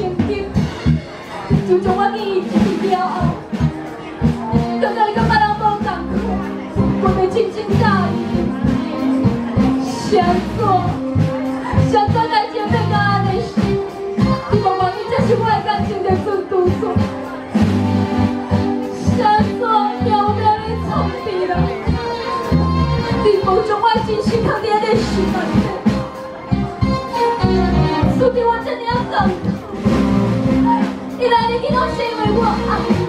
曾经，就将我记忆一片骄傲。感觉你跟别人无同款，我袂真正在意。想做，想做爱情变到安尼死，希望万一这是我的感情在顺度做。想做，要不要你聪明了？你无将我真心放在的尼。 긴 없이 울고